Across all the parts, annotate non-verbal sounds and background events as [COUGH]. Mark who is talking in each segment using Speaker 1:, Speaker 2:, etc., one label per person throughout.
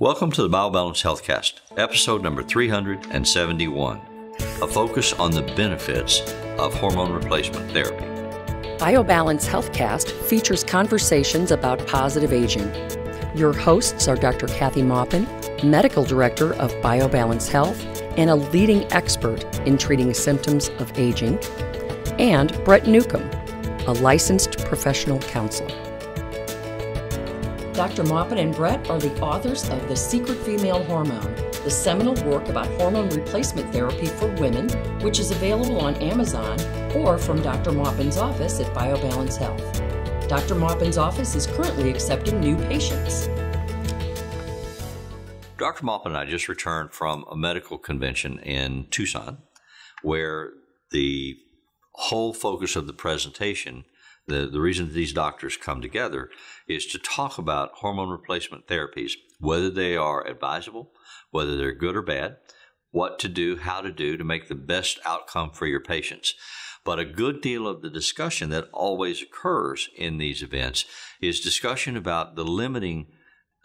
Speaker 1: Welcome to the BioBalance Healthcast, episode number 371, a focus on the benefits of hormone replacement therapy.
Speaker 2: BioBalance Healthcast features conversations about positive aging. Your hosts are Dr. Kathy Maupin, Medical Director of BioBalance Health and a leading expert in treating symptoms of aging, and Brett Newcomb, a licensed professional counselor. Dr. Maupin and Brett are the authors of The Secret Female Hormone, the seminal work about hormone replacement therapy for women, which is available on Amazon or from Dr. Maupin's office at BioBalance Health. Dr. Maupin's office is currently accepting new patients.
Speaker 1: Dr. Maupin and I just returned from a medical convention in Tucson where the whole focus of the presentation, the, the reason these doctors come together is to talk about hormone replacement therapies, whether they are advisable, whether they're good or bad, what to do, how to do to make the best outcome for your patients. But a good deal of the discussion that always occurs in these events is discussion about the limiting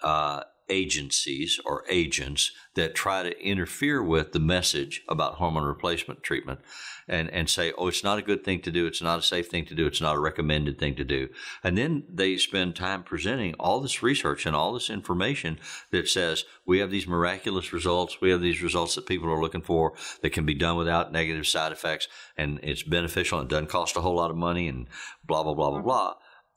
Speaker 1: uh, agencies or agents that try to interfere with the message about hormone replacement treatment and, and say, oh, it's not a good thing to do. It's not a safe thing to do. It's not a recommended thing to do. And then they spend time presenting all this research and all this information that says we have these miraculous results. We have these results that people are looking for that can be done without negative side effects and it's beneficial and doesn't cost a whole lot of money and blah, blah, blah, blah, blah.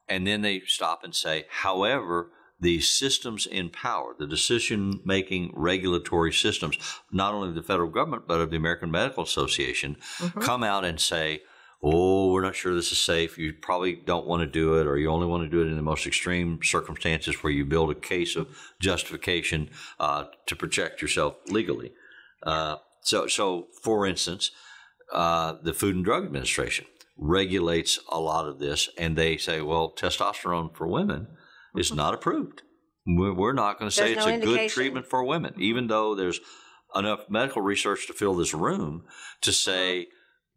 Speaker 1: And then they stop and say, however, the systems in power, the decision making regulatory systems, not only of the federal government, but of the American Medical Association, mm-hmm. come out and say, oh, we're not sure this is safe. You probably don't want to do it, or you only want to do it in the most extreme circumstances where you build a case of justification uh, to protect yourself legally. Uh, so, so for instance, uh, the Food and Drug Administration regulates a lot of this, and they say, well, testosterone for women is not approved. We're not going to say it's no a good treatment for women, even though there's enough medical research to fill this room to uh-huh. say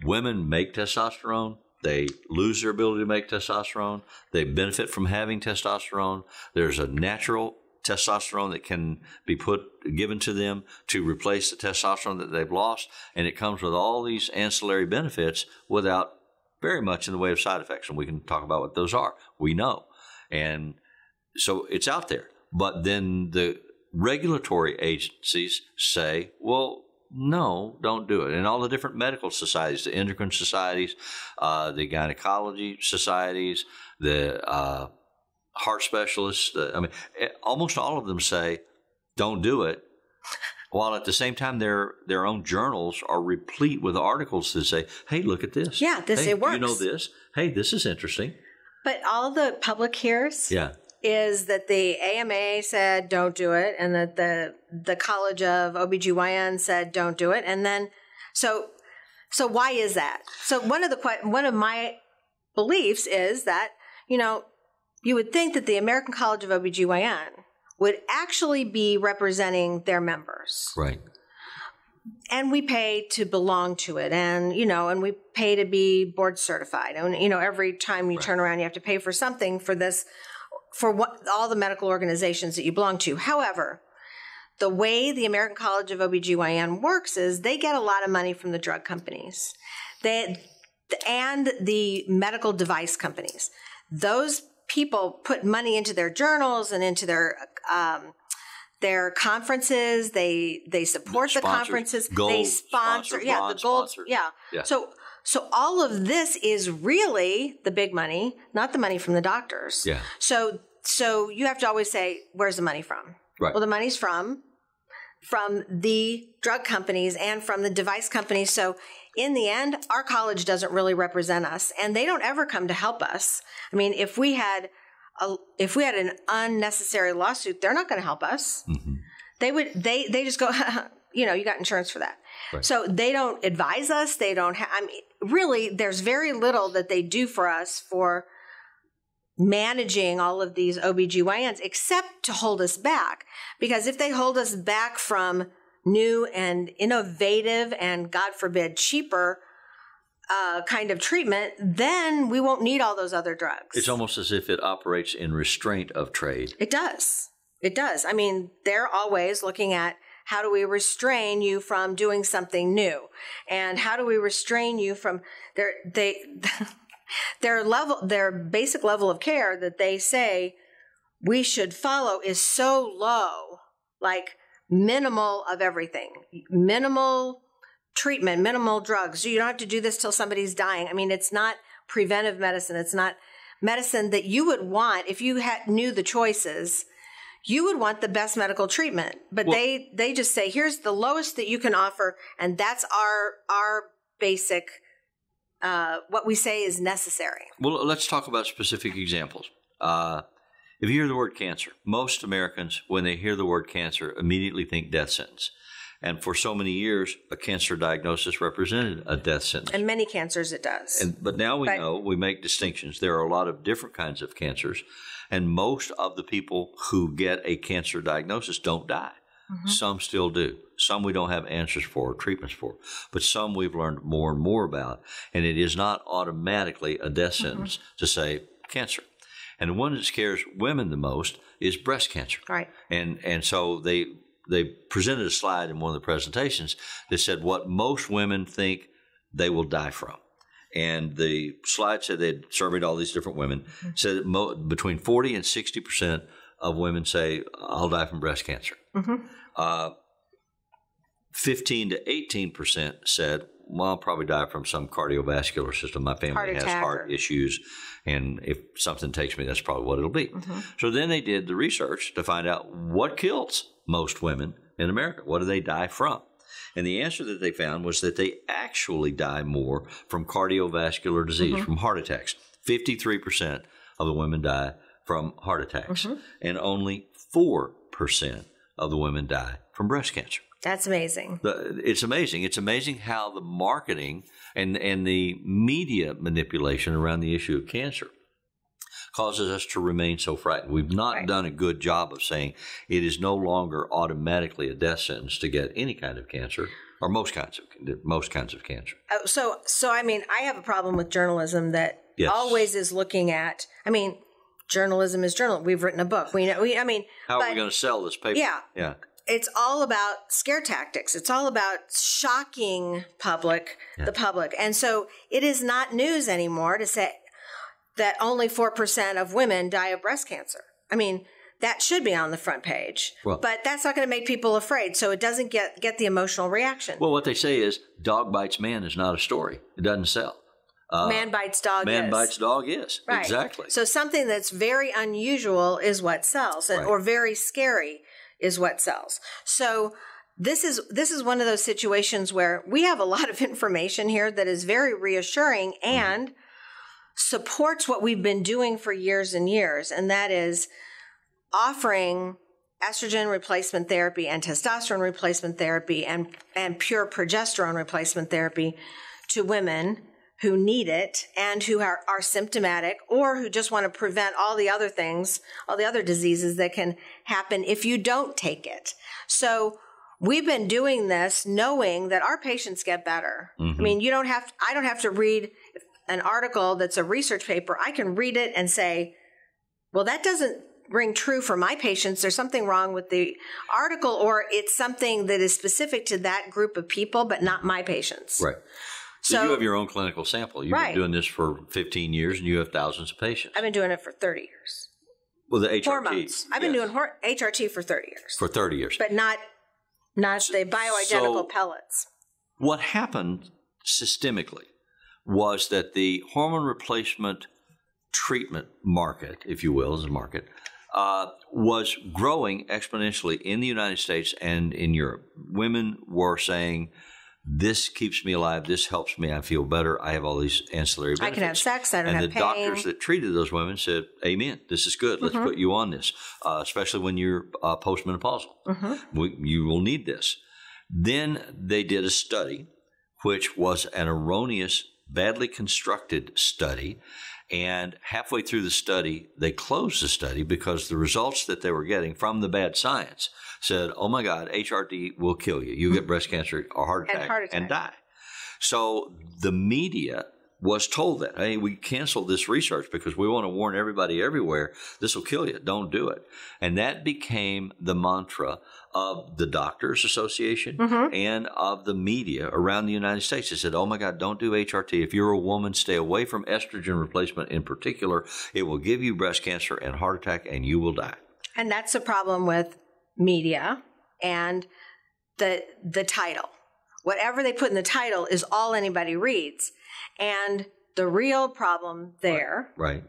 Speaker 1: women make testosterone. They lose their ability to make testosterone. They benefit from having testosterone. There's a natural testosterone that can be put given to them to replace the testosterone that they've lost, and it comes with all these ancillary benefits without very much in the way of side effects. And we can talk about what those are. We know, and so it's out there. But then the regulatory agencies say, well, no, don't do it. And all the different medical societies, the endocrine societies, uh, the gynecology societies, the uh, heart specialists, the, I mean, almost all of them say, don't do it. While at the same time, their their own journals are replete with articles that say, "Hey, look at this.
Speaker 3: Yeah, this
Speaker 1: hey,
Speaker 3: it works.
Speaker 1: You know this. Hey, this is interesting."
Speaker 3: But all the public hears,
Speaker 1: yeah,
Speaker 3: is that the AMA said don't do it and that the the College of OBGYN said don't do it and then so so why is that? So one of the one of my beliefs is that you know you would think that the American College of OBGYN would actually be representing their members.
Speaker 1: Right.
Speaker 3: And we pay to belong to it and you know and we pay to be board certified. And you know every time you right. turn around you have to pay for something for this for what, all the medical organizations that you belong to. However, the way the American College of OBGYN works is they get a lot of money from the drug companies. They and the medical device companies. Those people put money into their journals and into their um, their conferences. They they support the, the conferences.
Speaker 1: Gold
Speaker 3: they sponsor,
Speaker 1: sponsor
Speaker 3: yeah, the gold, yeah.
Speaker 1: yeah.
Speaker 3: So so all of this is really the big money, not the money from the doctors.
Speaker 1: Yeah.
Speaker 3: So so you have to always say, where's the money from?
Speaker 1: Right.
Speaker 3: Well, the money's from from the drug companies and from the device companies. So in the end, our college doesn't really represent us, and they don't ever come to help us. I mean, if we had a, if we had an unnecessary lawsuit, they're not going to help us. Mm-hmm. They would they they just go, [LAUGHS] you know, you got insurance for that. Right. So they don't advise us. They don't. Ha- I mean, really, there's very little that they do for us for managing all of these OBGYNs except to hold us back. Because if they hold us back from new and innovative and God forbid cheaper uh, kind of treatment, then we won't need all those other drugs.
Speaker 1: It's almost as if it operates in restraint of trade.
Speaker 3: It does. It does. I mean, they're always looking at how do we restrain you from doing something new? And how do we restrain you from their they [LAUGHS] their level their basic level of care that they say we should follow is so low, like minimal of everything. Minimal treatment, minimal drugs. You don't have to do this till somebody's dying. I mean, it's not preventive medicine. It's not medicine that you would want if you had knew the choices you would want the best medical treatment but well, they they just say here's the lowest that you can offer and that's our our basic uh, what we say is necessary
Speaker 1: well let's talk about specific examples uh, if you hear the word cancer most americans when they hear the word cancer immediately think death sentence and for so many years, a cancer diagnosis represented a death sentence.
Speaker 3: And many cancers it does.
Speaker 1: And, but now we but, know we make distinctions. There are a lot of different kinds of cancers. And most of the people who get a cancer diagnosis don't die. Mm-hmm. Some still do. Some we don't have answers for or treatments for. But some we've learned more and more about. And it is not automatically a death mm-hmm. sentence mm-hmm. to say cancer. And the one that scares women the most is breast cancer.
Speaker 3: Right.
Speaker 1: And and so they they presented a slide in one of the presentations that said what most women think they will die from. And the slide said they'd surveyed all these different women, mm-hmm. said that mo- between 40 and 60% of women say, I'll die from breast cancer. Mm-hmm. Uh, 15 to 18% said, well, I'll probably die from some cardiovascular system. My family
Speaker 3: heart
Speaker 1: has heart issues, and if something takes me, that's probably what it'll be. Mm-hmm. So then they did the research to find out what kills most women in America. What do they die from? And the answer that they found was that they actually die more from cardiovascular disease, mm-hmm. from heart attacks. 53% of the women die from heart attacks, mm-hmm. and only 4% of the women die from breast cancer.
Speaker 3: That's amazing.
Speaker 1: The, it's amazing. It's amazing how the marketing and, and the media manipulation around the issue of cancer causes us to remain so frightened. We've not right. done a good job of saying it is no longer automatically a death sentence to get any kind of cancer or most kinds of most kinds of cancer.
Speaker 3: Uh, so, so I mean, I have a problem with journalism that yes. always is looking at. I mean, journalism is journalism. We've written a book. We know. We, I mean,
Speaker 1: how but, are we going to sell this paper?
Speaker 3: Yeah,
Speaker 1: yeah.
Speaker 3: It's all about scare tactics. It's all about shocking public, yeah. the public, and so it is not news anymore to say, that only 4% of women die of breast cancer. I mean, that should be on the front page. Well, but that's not going to make people afraid, so it doesn't get get the emotional reaction.
Speaker 1: Well, what they say is dog bites man is not a story. It doesn't sell.
Speaker 3: Uh, man bites dog
Speaker 1: man
Speaker 3: is.
Speaker 1: bites dog is.
Speaker 3: Right.
Speaker 1: Exactly.
Speaker 3: So something that's very unusual is what sells, right. or very scary is what sells. So this is this is one of those situations where we have a lot of [LAUGHS] information here that is very reassuring mm-hmm. and mm-hmm supports what we've been doing for years and years, and that is offering estrogen replacement therapy and testosterone replacement therapy and, and pure progesterone replacement therapy to women who need it and who are, are symptomatic or who just want to prevent all the other things, all the other diseases that can happen if you don't take it. So we've been doing this knowing that our patients get better. Mm-hmm. I mean, you don't have, I don't have to read, an article that's a research paper, I can read it and say, well, that doesn't ring true for my patients. There's something wrong with the article, or it's something that is specific to that group of people, but not my patients.
Speaker 1: Right. So, so you have your own clinical sample. You've
Speaker 3: right.
Speaker 1: been doing this for 15 years and you have thousands of patients.
Speaker 3: I've been doing it for 30 years.
Speaker 1: Well, the HRT.
Speaker 3: Four months. I've been doing HRT for 30 years.
Speaker 1: For 30 years.
Speaker 3: But not, not the bioidentical so pellets.
Speaker 1: What happened systemically was that the hormone replacement treatment market, if you will, as a market, uh, was growing exponentially in the United States and in Europe. Women were saying, this keeps me alive. This helps me. I feel better. I have all these ancillary benefits.
Speaker 3: I can have sex. I don't
Speaker 1: and
Speaker 3: have
Speaker 1: the
Speaker 3: pain.
Speaker 1: doctors that treated those women said, "Amen. This is good. Let's mm-hmm. put you on this, uh, especially when you're uh, postmenopausal. Mm-hmm. We, you will need this." Then they did a study, which was an erroneous badly constructed study. And halfway through the study, they closed the study because the results that they were getting from the bad science said, oh my God, HRT will kill you. You get breast cancer or heart attack
Speaker 3: and, heart attack.
Speaker 1: and die. So the media was told that, hey, we canceled this research because we want to warn everybody everywhere this will kill you. Don't do it. And that became the mantra of the Doctors Association
Speaker 3: Mm-hmm.
Speaker 1: and of the media around the United States. They said, oh my God, don't do HRT. If you're a woman, stay away from estrogen replacement in particular. It will give you breast cancer and heart attack and you will die.
Speaker 3: And that's the problem with media and the the title. Whatever they put in the title is all anybody reads. And the real problem there
Speaker 1: Right.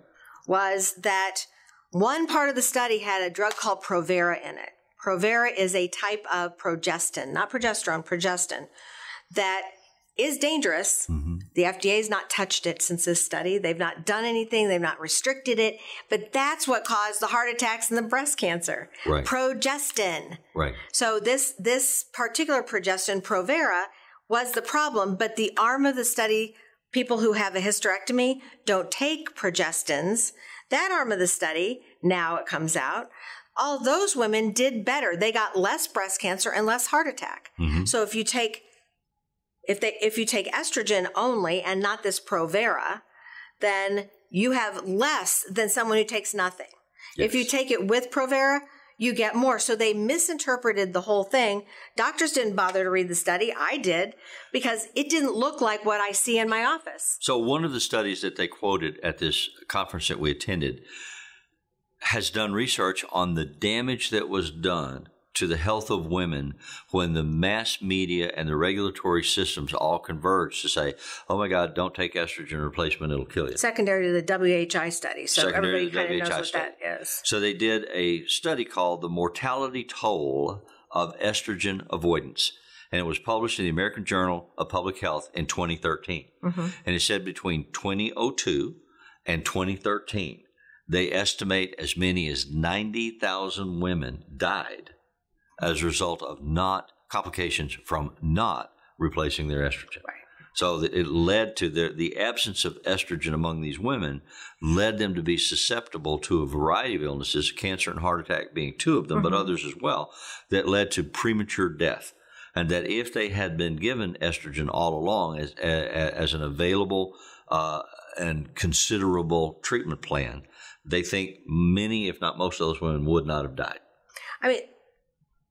Speaker 3: was that one part of the study had a drug called Provera in it. Provera is a type of progestin, not progesterone, progestin, that is dangerous. Mm-hmm. The FDA has not touched it since this study. They've not done anything. They've not restricted it. But that's what caused the heart attacks and the breast cancer.
Speaker 1: Right.
Speaker 3: Progestin.
Speaker 1: Right.
Speaker 3: So this this particular progestin, Provera, was the problem. But the arm of the study, people who have a hysterectomy don't take progestins. That arm of the study, now it comes out, all those women did better. They got less breast cancer and less heart attack. Mm-hmm. So if you take if they if you take estrogen only and not this Provera, then you have less than someone who takes nothing. If you take it with Provera, you get more. So they misinterpreted the whole thing. Doctors didn't bother to read the study. I did because it didn't look like what I see in my office.
Speaker 1: So one of the studies that they quoted at this conference that we attended has done research on the damage that was done to the health of women when the mass media and the regulatory systems all converge to say, "Oh my God, don't take estrogen replacement; it'll kill you."
Speaker 3: Secondary to the WHI study. So
Speaker 1: Secondary
Speaker 3: everybody kind of knows what
Speaker 1: study.
Speaker 3: that is.
Speaker 1: So they did a study called the mortality toll of estrogen avoidance. And it was published in the American Journal of Public Health in 2013. Mm-hmm. And it said between 2002 and 2013, they estimate as many as 90,000 women died as a result of not complications from not replacing their estrogen.
Speaker 3: Right.
Speaker 1: So that it led to the, the absence of estrogen among these women led them to be susceptible to a variety of illnesses, cancer and heart attack being two of them, but others as well, that led to premature death. And that if they had been given estrogen all along as, as, as an available uh, and considerable treatment plan, they think many, if not most of those women would not have died.
Speaker 3: I mean,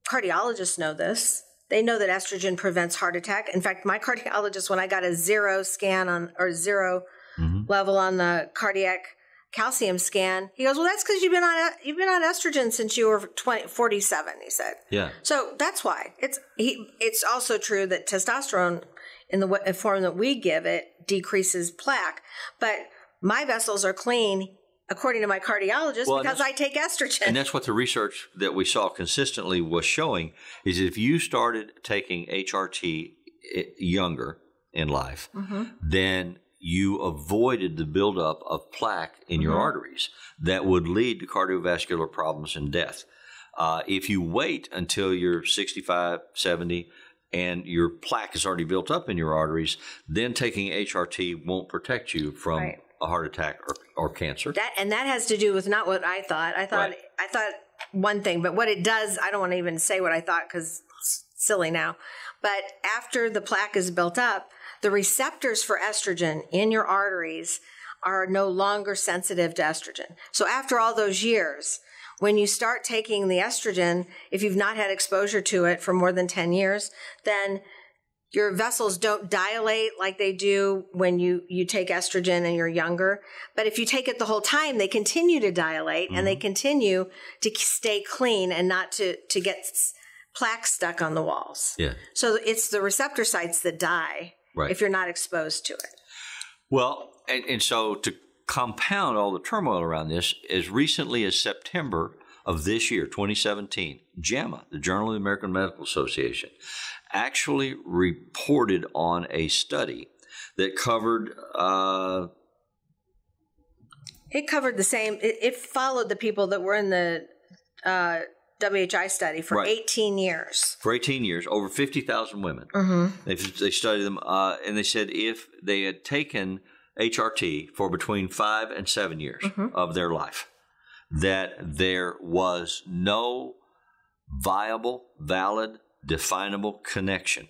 Speaker 3: cardiologists know this. They know that estrogen prevents heart attack. In fact, my [LAUGHS] cardiologist, when I got a zero scan on or 0 mm-hmm. level on the cardiac calcium scan, he goes, "Well, that's because you've been on you've been on estrogen since you were 20, 47, He said.
Speaker 1: Yeah.
Speaker 3: So that's why it's he. It's also true that testosterone, in the form that we give it, decreases plaque. But my vessels are clean, according to my cardiologist,
Speaker 1: Well,
Speaker 3: because I take estrogen.
Speaker 1: And that's what the research that we saw consistently was showing is if you started taking HRT eh, younger in life, mm-hmm. then you avoided the buildup of plaque in your mm-hmm. arteries that would lead to cardiovascular problems and death. Uh, if you wait until you're 65, 70, and your plaque is already built up in your arteries, then taking HRT won't protect you from
Speaker 3: Right.
Speaker 1: A heart attack or, or cancer.
Speaker 3: That and that has to do with not what I thought. I thought
Speaker 1: Right.
Speaker 3: I thought one thing, but what it does, I don't want to even say what I thought because silly now. But after the plaque is built up, the receptors for estrogen in your arteries are no longer sensitive to estrogen. So after all those years, when you start taking the estrogen, if you've not had exposure to it for more than 10 years, then your vessels don't dilate like they do when you you take estrogen and you're younger but if you take it the whole time they continue to dilate and they mm-hmm. continue to stay clean and not to to get s- plaque stuck on the walls
Speaker 1: yeah.
Speaker 3: so it's the receptor sites that die
Speaker 1: Right.
Speaker 3: if you're not exposed to it
Speaker 1: Well, and, and so to compound all the turmoil around this, as recently as September of this year, 2017, JAMA, the Journal of the American Medical Association, actually reported on a study that covered uh,
Speaker 3: it covered the same it, it followed the people that were in the uh, whi study for
Speaker 1: Right.
Speaker 3: 18 years
Speaker 1: for 18 years over 50,000 women. They, they studied them, uh, and they said if they had taken HRT for between five and seven years of their life, that there was no viable, valid, definable connection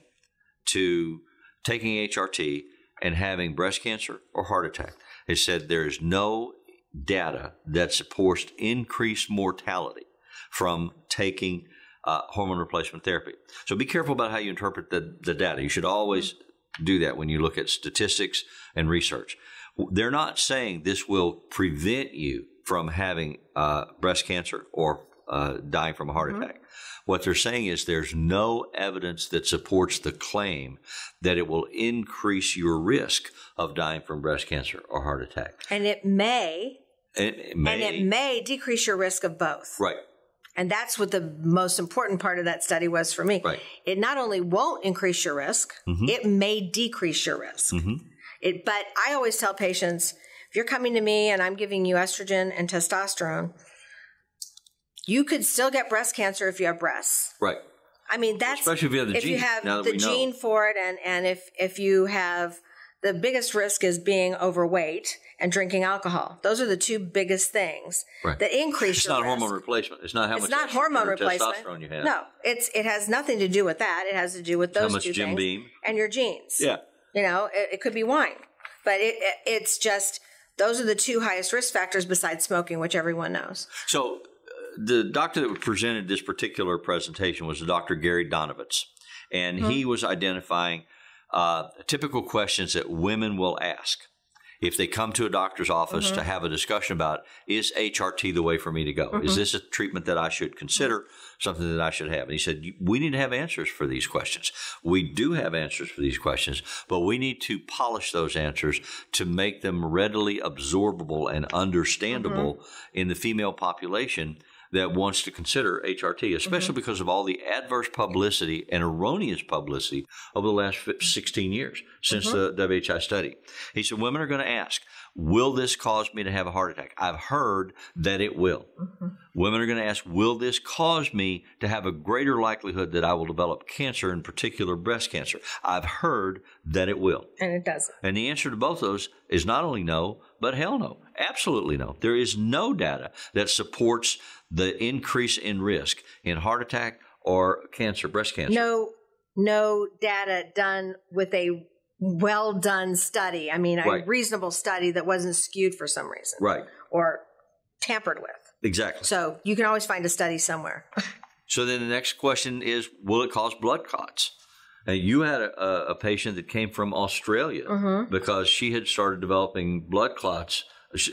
Speaker 1: to taking HRT and having breast cancer or heart attack. It said there is no data that supports increased mortality from taking uh, hormone replacement therapy. So be careful about how you interpret the, the data. You should always do that when you look at statistics and research. They're not saying this will prevent you from having uh, breast cancer or uh, dying from a heart mm-hmm. attack. What they're saying is there's no evidence that supports the claim that it will increase your risk of dying from breast cancer or heart attack.
Speaker 3: And it may.
Speaker 1: It may.
Speaker 3: And it may decrease your risk of both.
Speaker 1: Right.
Speaker 3: And that's what the most important part of that study was for me.
Speaker 1: Right.
Speaker 3: It not only won't increase your risk, mm-hmm. it may decrease your risk. Mm-hmm. It, but I always tell patients if you're coming to me and I'm giving you estrogen and testosterone, you could still get breast cancer if you have breasts.
Speaker 1: Right.
Speaker 3: I mean, that's
Speaker 1: especially if you have the
Speaker 3: if
Speaker 1: gene.
Speaker 3: you have the gene for it, and and if if you have the biggest risk is being overweight and drinking alcohol. Those are the two biggest things
Speaker 1: right.
Speaker 3: that increase.
Speaker 1: It's
Speaker 3: your
Speaker 1: not
Speaker 3: risk.
Speaker 1: hormone replacement. It's not how
Speaker 3: it's
Speaker 1: much.
Speaker 3: Not hormone replacement.
Speaker 1: Testosterone you have.
Speaker 3: No, it's it has nothing to do with that. It has to do with those
Speaker 1: how much
Speaker 3: two
Speaker 1: Jim
Speaker 3: things
Speaker 1: Beam.
Speaker 3: and your genes.
Speaker 1: Yeah.
Speaker 3: You know, it, it could be wine, but it, it it's just those are the two highest risk factors besides smoking, which everyone knows.
Speaker 1: So the doctor that presented this particular presentation was Dr. Gary Donovitz, and mm-hmm. he was identifying uh, typical questions that women will ask if they come to a doctor's office mm-hmm. to have a discussion about is HRT the way for me to go? Mm-hmm. Is this a treatment that I should consider, something that I should have? And he said, We need to have answers for these questions. We do have answers for these questions, but we need to polish those answers to make them readily absorbable and understandable mm-hmm. in the female population that wants to consider HRT, especially mm-hmm. because of all the adverse publicity and erroneous publicity over the last 16 years since mm-hmm. the WHI study. He said, Women are going to ask, Will this cause me to have a heart attack? I've heard that it will. Mm-hmm. Women are going to ask, Will this cause me to have a greater likelihood that I will develop cancer, in particular breast cancer? I've heard that it will.
Speaker 3: And it doesn't.
Speaker 1: And the answer to both those is not only no, but hell no. Absolutely no. There is no data that supports the increase in risk in heart attack or cancer, breast cancer.
Speaker 3: No, no data done with a well done study. I mean, a right. reasonable study that wasn't skewed for some reason.
Speaker 1: Right.
Speaker 3: Or tampered with.
Speaker 1: Exactly.
Speaker 3: So you can always find a study somewhere. [LAUGHS]
Speaker 1: so then the next question is will it cause blood clots? Now, you had a, a, patient that came from Australia mm-hmm. because she had started developing blood clots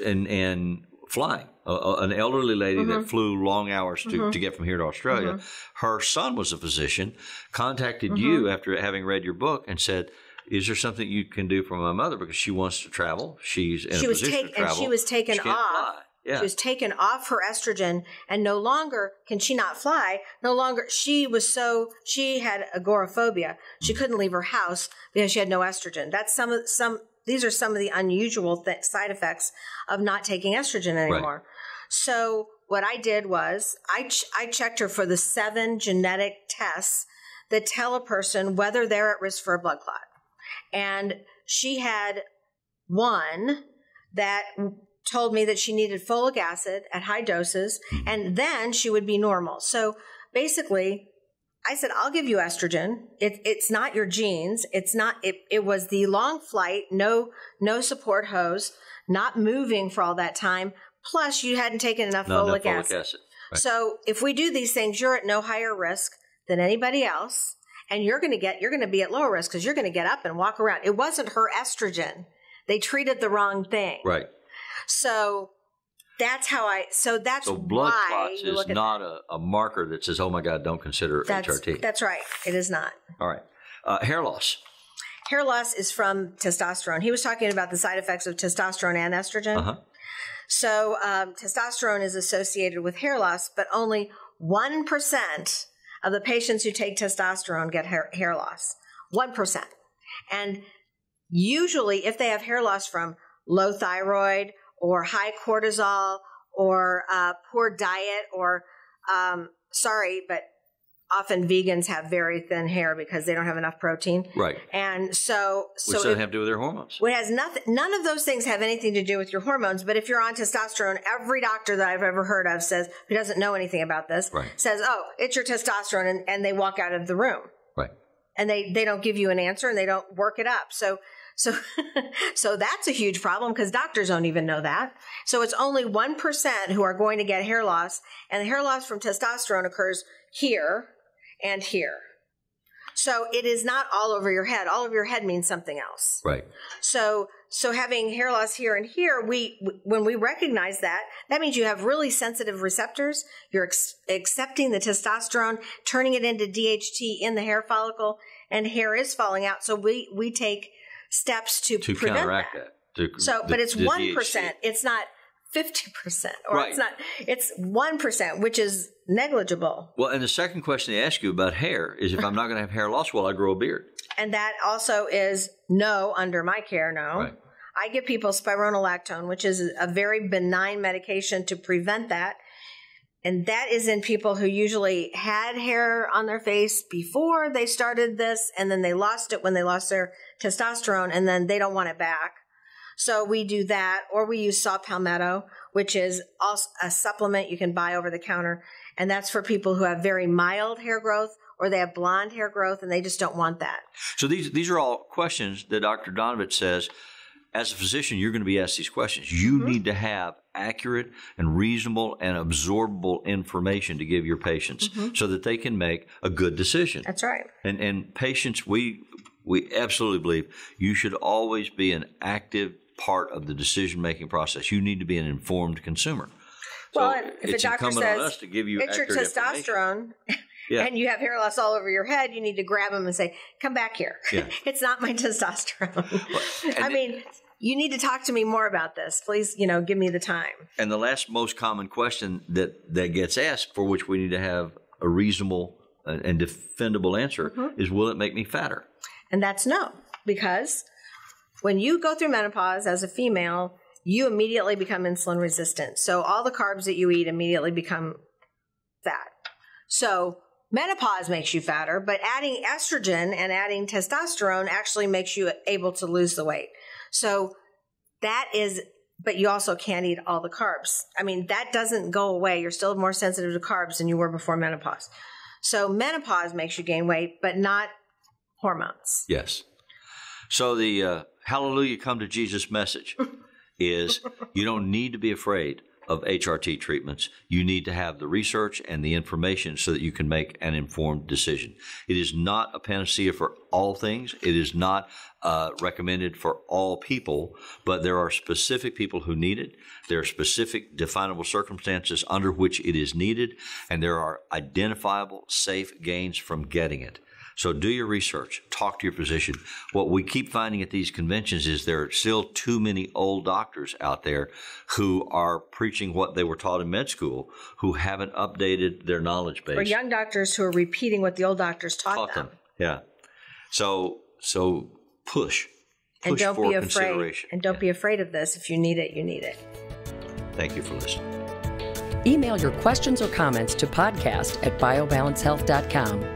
Speaker 1: and, and flying. an elderly lady mm-hmm. that flew long hours to, mm-hmm. to get from here to Australia. Mm-hmm. Her son was a physician, contacted you mm-hmm. after having read your book and said, is there something you can do for my mother because she wants to travel? She's in
Speaker 3: she
Speaker 1: a
Speaker 3: was
Speaker 1: position
Speaker 3: take,
Speaker 1: to travel.
Speaker 3: And she was taken
Speaker 1: she
Speaker 3: off.
Speaker 1: Yeah.
Speaker 3: She was taken off her estrogen and no longer can she not fly. No longer, she was so, she had agoraphobia. She mm-hmm. couldn't leave her house because she had no estrogen. That's some of, some, these are some of the unusual th- side effects of not taking estrogen anymore. Right. So what I did was I, ch- I checked her for the seven genetic tests that tell a person whether they're at risk for a blood clot. And she had one that told me that she needed folic acid at high doses mm-hmm. and then she would be normal. So basically, I said, I'll give you estrogen. It, it's not your genes. It's not, it, it was the long flight, no, no support hose, not moving for all that time. Plus you hadn't taken enough
Speaker 1: no,
Speaker 3: folic,
Speaker 1: folic
Speaker 3: acid.
Speaker 1: acid.
Speaker 3: Right. So if we do these things, you're at no higher risk than anybody else. And you're going to get, you're going to be at lower risk because you're going to get up and walk around. It wasn't her estrogen. They treated the wrong thing.
Speaker 1: Right.
Speaker 3: So that's how I. So that's
Speaker 1: so blood clots is not a, a, marker that says, "Oh my God, don't consider
Speaker 3: that's,
Speaker 1: HRT."
Speaker 3: That's right. It is not.
Speaker 1: All right. Uh, hair loss.
Speaker 3: Hair loss is from testosterone. He was talking about the side effects of testosterone and estrogen. Uh-huh. So um, testosterone is associated with hair loss, but only one percent of the patients who take testosterone get hair, hair loss. One percent, and usually, if they have hair loss from low thyroid or high cortisol or uh, poor diet or um, sorry, but often vegans have very thin hair because they don't have enough protein.
Speaker 1: Right.
Speaker 3: And so, so
Speaker 1: Which doesn't have to do with their hormones.
Speaker 3: It has nothing. None of those things have anything to do with your hormones. But if you're on testosterone, every doctor that I've ever heard of says who doesn't know anything about this
Speaker 1: right.
Speaker 3: says, "Oh, it's your testosterone," and, and they walk out of the room.
Speaker 1: Right.
Speaker 3: And they they don't give you an answer and they don't work it up. So So, [LAUGHS] so that's a huge problem because doctors don't even know that. So it's only 1% who are going to get hair loss and the hair loss from testosterone occurs here and here. So it is not all over your head. All over your head means something else.
Speaker 1: Right.
Speaker 3: So, so having hair loss here and here, we, when we recognize that, that means you have really sensitive receptors. You're ex- accepting the testosterone, turning it into DHT in the hair follicle and hair is falling out. So we, we take steps to,
Speaker 1: To
Speaker 3: prevent
Speaker 1: counteract
Speaker 3: that.
Speaker 1: that. To-
Speaker 3: So,
Speaker 1: the-
Speaker 3: but it's one It's not fifty percent, or
Speaker 1: Right.
Speaker 3: it's not. It's one percent, which is negligible,
Speaker 1: Well, and the second question they ask you about hair is if I'm not going to have hair loss, will I grow a beard?
Speaker 3: and that also is no under my care. No,
Speaker 1: Right.
Speaker 3: I give people spironolactone, which is a very benign medication to prevent that. And that is in people who usually had hair on their face before they started this, and then they lost it when they lost their testosterone, and then they don't want it back. So we do that, or we use saw palmetto, which is also a supplement you can buy over the counter. And that's for people who have very mild hair growth or they have blonde hair growth and they just don't want that.
Speaker 1: So these these are all questions that Dr. Donovitz says. As a physician, you're going to be asked these questions. You
Speaker 3: Mm-hmm.
Speaker 1: need to have accurate and reasonable and absorbable information to give your patients
Speaker 3: Mm-hmm.
Speaker 1: so that they can make a good decision.
Speaker 3: That's right.
Speaker 1: And and patients, we we absolutely believe you should always be an active part of the decision making process. You need to be an informed consumer.
Speaker 3: Well,
Speaker 1: so
Speaker 3: if a doctor
Speaker 1: on
Speaker 3: says,
Speaker 1: us to give you
Speaker 3: It's your testosterone
Speaker 1: Yeah. [LAUGHS]
Speaker 3: and you have hair loss all over your head, you need to grab them and say, Come back here.
Speaker 1: Yeah. [LAUGHS]
Speaker 3: it's not my testosterone. [LAUGHS]
Speaker 1: and
Speaker 3: I
Speaker 1: it-
Speaker 3: mean, you need to talk to me more about this. Please, you know, give me the time.
Speaker 1: And the last most common question that that gets asked, for which we need to have a reasonable and and defendable answer,
Speaker 3: Mm-hmm.
Speaker 1: is will it make me fatter?
Speaker 3: And that's no, because when you go through menopause as a female, you immediately become insulin resistant. So all the carbs that you eat immediately become fat. So menopause makes you fatter, but adding estrogen and adding testosterone actually makes you able to lose the weight. So that is, but you also can't eat all the carbs. I mean, that doesn't go away. You're still more sensitive to carbs than you were before menopause. So menopause makes you gain weight, but not hormones.
Speaker 1: Yes. So the uh, Hallelujah Come to Jesus message [LAUGHS] is you don't need to be afraid of HRT treatments. You need to have the research and the information so that you can make an informed decision. It is not a panacea for all things. It is not uh, recommended for all people, but there are specific people who need it. There are specific definable circumstances under which it is needed, and there are identifiable safe gains from getting it. So do your research, talk to your physician. What we keep finding at these conventions is there are still too many old doctors out there who are preaching what they were taught in med school, who haven't updated their knowledge base.
Speaker 3: Or young doctors who are repeating what the old doctors taught,
Speaker 1: taught
Speaker 3: them.
Speaker 1: them. Yeah. So so push. Push
Speaker 3: And don't
Speaker 1: for
Speaker 3: be afraid. And don't
Speaker 1: Yeah.
Speaker 3: be afraid of this. If you need it, you need it.
Speaker 1: Thank you for listening.
Speaker 2: Email your questions or comments to podcast at biobalancehealth.com.